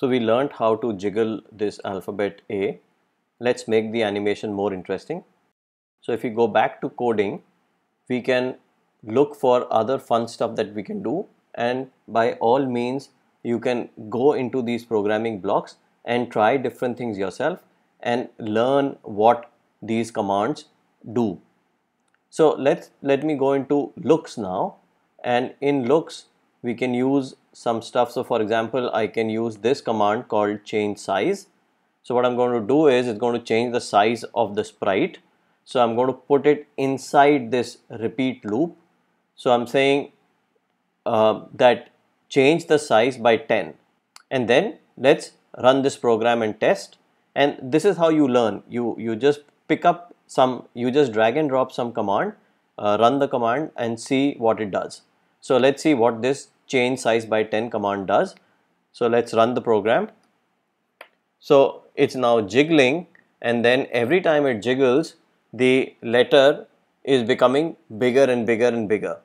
So we learned how to jiggle this alphabet A. Let's make the animation more interesting. So if we go back to coding, we can look for other fun stuff that we can do and by all means you can go into these programming blocks and try different things yourself and learn what these commands do. So let's let me go into looks now and in looks we can use some stuff. So for example, I can use this command called change size. So what I'm going to do is it's going to change the size of the sprite. So I'm going to put it inside this repeat loop. So I'm saying uh, that change the size by 10 and then let's run this program and test and this is how you learn you you just pick up some you just drag and drop some command uh, run the command and see what it does so let's see what this change size by 10 command does. So let's run the program. So it's now jiggling and then every time it jiggles the letter is becoming bigger and bigger and bigger.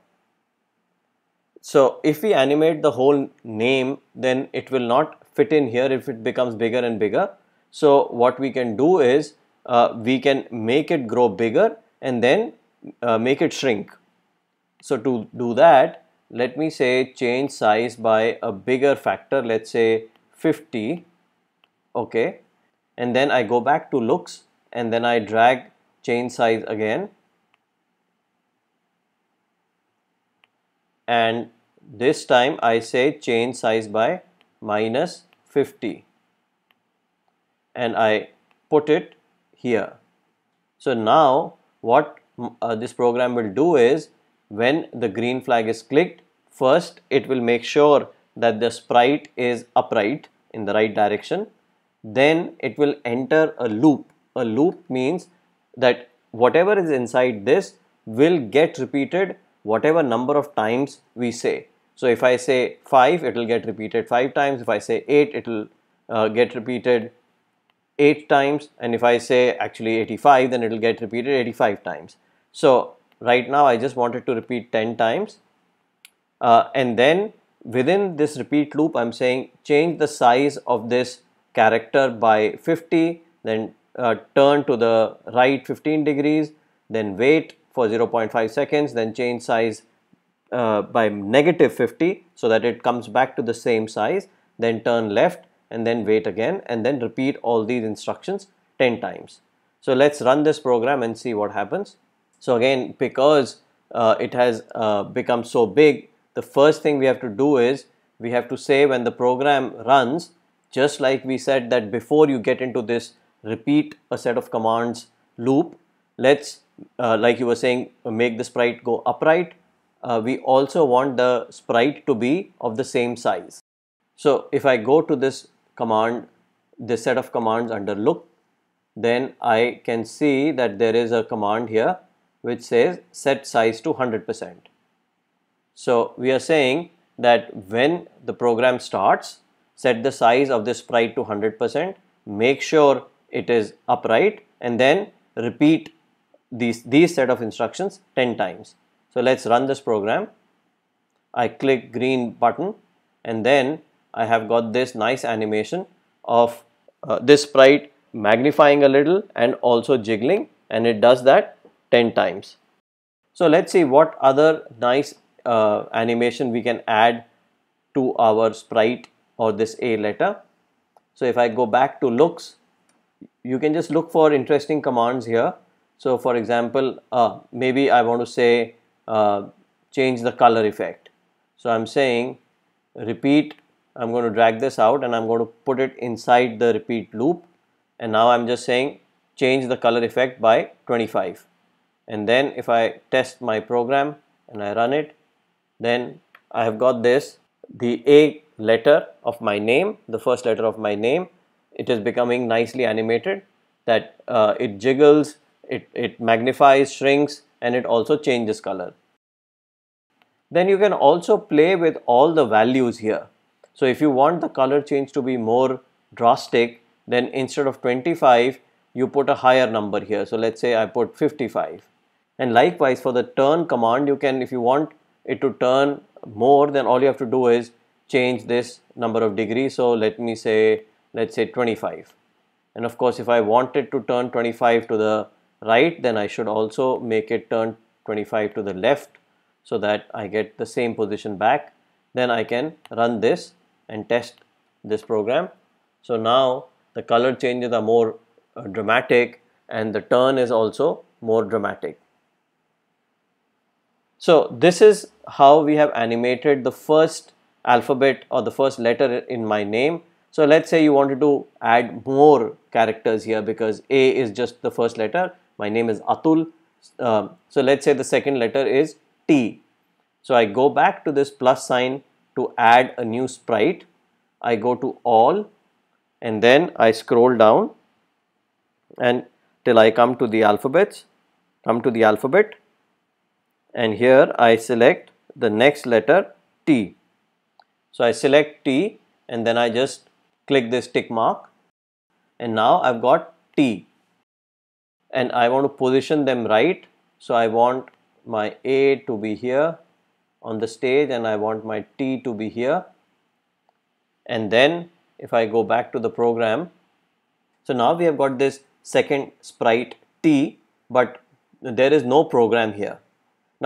So if we animate the whole name then it will not fit in here if it becomes bigger and bigger. So what we can do is uh, we can make it grow bigger and then uh, make it shrink. So to do that let me say change size by a bigger factor let's say 50 okay? And then I go back to looks and then I drag change size again. And this time I say change size by minus 50 and I put it here. So now what uh, this program will do is when the green flag is clicked, first it will make sure that the sprite is upright in the right direction. Then it will enter a loop. A loop means that whatever is inside this will get repeated whatever number of times we say. So if I say 5, it will get repeated 5 times. If I say 8, it will uh, get repeated 8 times. And if I say actually 85, then it will get repeated 85 times. So right now I just wanted to repeat 10 times uh, and then within this repeat loop I'm saying change the size of this character by 50 then uh, turn to the right 15 degrees then wait for 0.5 seconds then change size uh, by negative 50 so that it comes back to the same size then turn left and then wait again and then repeat all these instructions 10 times. So let's run this program and see what happens. So again, because uh, it has uh, become so big, the first thing we have to do is we have to say when the program runs, just like we said that before you get into this repeat a set of commands loop, let's, uh, like you were saying, make the sprite go upright. Uh, we also want the sprite to be of the same size. So if I go to this command, this set of commands under look, then I can see that there is a command here which says set size to 100%. So we are saying that when the program starts, set the size of this sprite to 100%, make sure it is upright and then repeat these, these set of instructions 10 times. So let's run this program. I click green button and then I have got this nice animation of uh, this sprite magnifying a little and also jiggling and it does that 10 times. So let's see what other nice uh, animation we can add to our sprite or this A letter. So if I go back to looks, you can just look for interesting commands here. So for example, uh, maybe I want to say uh, change the color effect. So I'm saying repeat, I'm going to drag this out and I'm going to put it inside the repeat loop. And now I'm just saying change the color effect by 25 and then if I test my program and I run it then I have got this the A letter of my name the first letter of my name. It is becoming nicely animated that uh, it jiggles it, it magnifies shrinks and it also changes color. Then you can also play with all the values here. So if you want the color change to be more drastic then instead of 25 you put a higher number here. So let's say I put 55 and likewise for the turn command you can if you want it to turn more then all you have to do is change this number of degrees. So let me say, let's say 25. And of course, if I wanted to turn 25 to the right, then I should also make it turn 25 to the left so that I get the same position back. Then I can run this and test this program. So now the color changes are more uh, dramatic and the turn is also more dramatic. So this is how we have animated the first alphabet or the first letter in my name. So let's say you wanted to add more characters here because A is just the first letter. My name is Atul. Um, so let's say the second letter is T. So I go back to this plus sign to add a new sprite. I go to all and then I scroll down and till I come to the alphabets, come to the alphabet and here I select the next letter T. So I select T and then I just click this tick mark and now I've got T and I want to position them right. So I want my A to be here on the stage and I want my T to be here and then if I go back to the program so now we have got this second sprite T but there is no program here.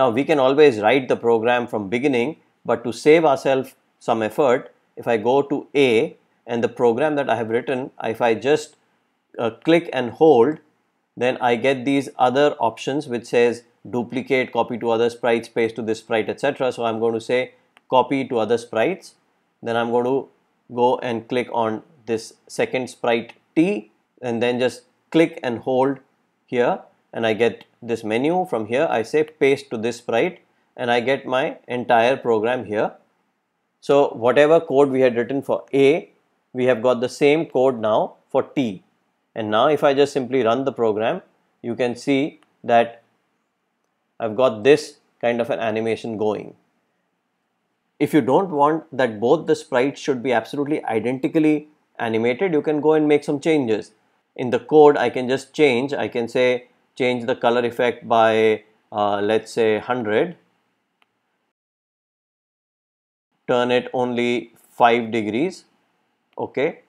Now we can always write the program from beginning but to save ourselves some effort if I go to A and the program that I have written if I just uh, click and hold then I get these other options which says duplicate copy to other sprites paste to this sprite etc so I'm going to say copy to other sprites. Then I'm going to go and click on this second sprite T and then just click and hold here and I get this menu from here I say paste to this sprite and I get my entire program here. So whatever code we had written for A we have got the same code now for T and now if I just simply run the program you can see that I've got this kind of an animation going. If you don't want that both the sprites should be absolutely identically animated you can go and make some changes in the code I can just change I can say change the color effect by uh, let's say 100 turn it only 5 degrees okay?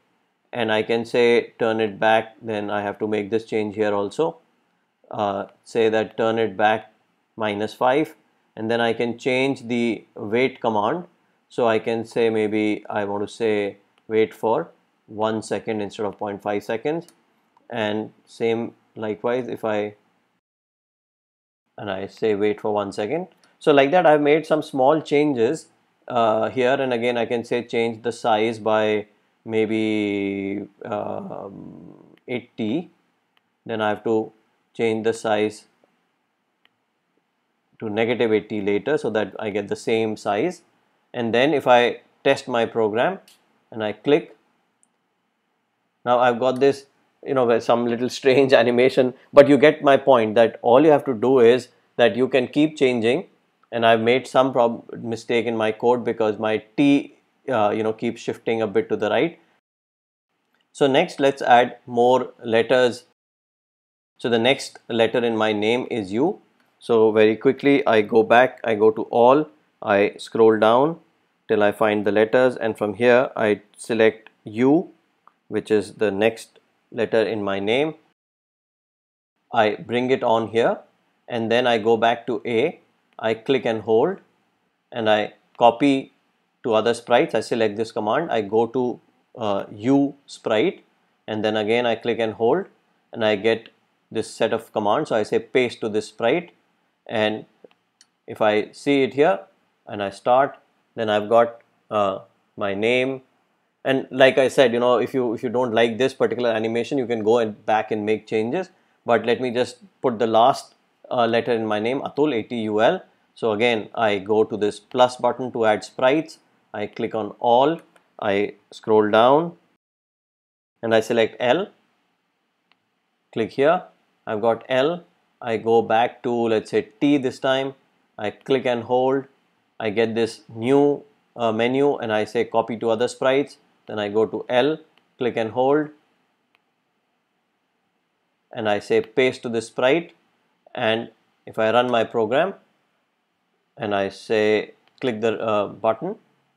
And I can say turn it back then I have to make this change here also. Uh, say that turn it back minus 5 and then I can change the wait command. So I can say maybe I want to say wait for 1 second instead of 0.5 seconds. And same likewise if I and I say wait for one second. So like that I've made some small changes uh, here and again. I can say change the size by maybe um, 80 then I have to change the size to negative 80 later so that I get the same size. And then if I test my program and I click now I've got this you know some little strange animation. But you get my point that all you have to do is that you can keep changing. And I've made some mistake in my code because my T uh, you know keeps shifting a bit to the right. So next let's add more letters. So the next letter in my name is U. So very quickly I go back. I go to all. I scroll down till I find the letters. And from here I select U which is the next letter in my name. I bring it on here and then I go back to A. I click and hold and I copy to other sprites. I select this command. I go to uh, U sprite and then again I click and hold and I get this set of commands. So I say paste to this sprite and if I see it here and I start then I've got uh, my name and like I said you know if you if you don't like this particular animation you can go and back and make changes. But let me just put the last uh, letter in my name Atul A-T-U-L so again I go to this plus button to add sprites. I click on all. I scroll down. And I select L. Click here. I've got L. I go back to let's say T this time. I click and hold. I get this new uh, menu and I say copy to other sprites then I go to L click and hold. And I say paste to the sprite. And if I run my program and I say click the uh, button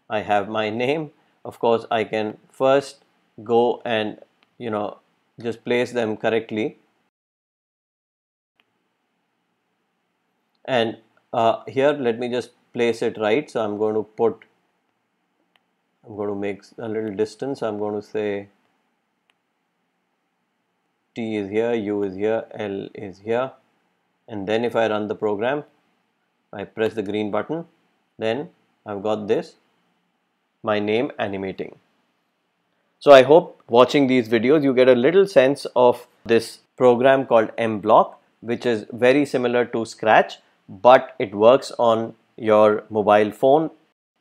I have my name. Of course I can first go and you know just place them correctly. And uh, here let me just place it right. So I'm going to put I'm going to make a little distance. I'm going to say T is here U is here L is here. And then if I run the program I press the green button then I've got this my name animating. So I hope watching these videos you get a little sense of this program called mBlock which is very similar to Scratch but it works on your mobile phone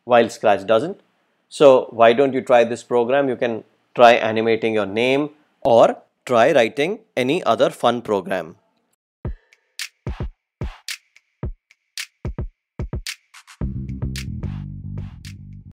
while Scratch doesn't. So why don't you try this program? You can try animating your name or try writing any other fun program.